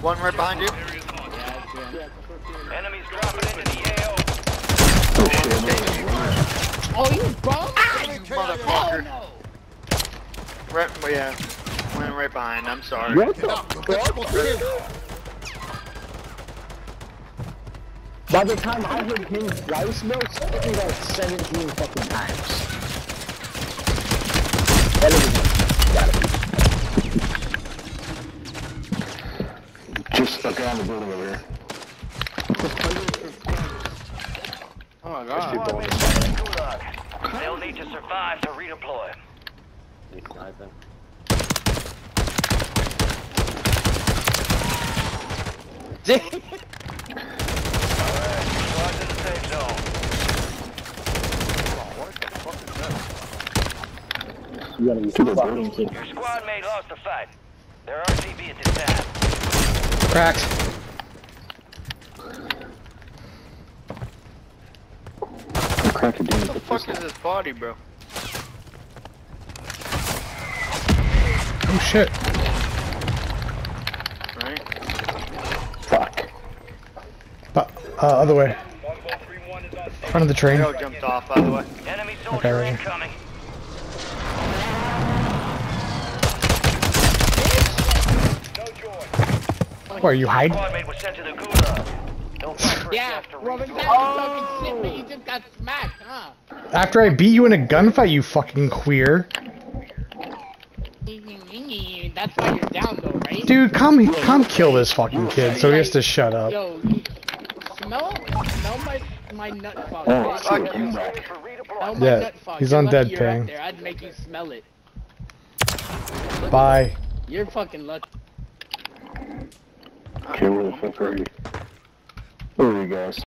One right behind you. Enemies dropping into the AO. Oh, you bum? Ah, you Hell motherfucker. no. Right, well, yeah. Went right behind. I'm sorry. What the fuck? By the time I heard him twice, bro, it's fucking like 17 fucking times. Just stuck around the building over here. Oh my god. people on Squad this mates side. in the gulag. They'll need to survive to redeploy. He's sniping. Squad's in the safe zone. You gotta use fucking kid. Your squad mate lost the fight. They're RTB at this time. Cracked. Crack a dude. What the fuck is this body, bro? Oh shit. Right? Fuck. But, uh, other way. Front of the train. Arrow jumped off, by the way. Enemy soldier Roger. incoming. No joy. Where, you hide? Squad mate was sent to the gulag. Don't fight for Yeah, a chance to Robin, redeploy. that's talking shit, but oh! you just got smacked, huh? After I beat you in a gunfight, you fucking queer. That's why you're down though, right? Dude, come come kill this fucking kid so he has to shut up. Yo, smell, smell my, my nut fuck. Oh, fuck Fuck you. you. Ready for redeploy. Smell my Yeah, nut fuck. he's on dead you're ping. There. I'd make you smell it. Bye. You're fucking lucky. Okay, are you? Where are you guys?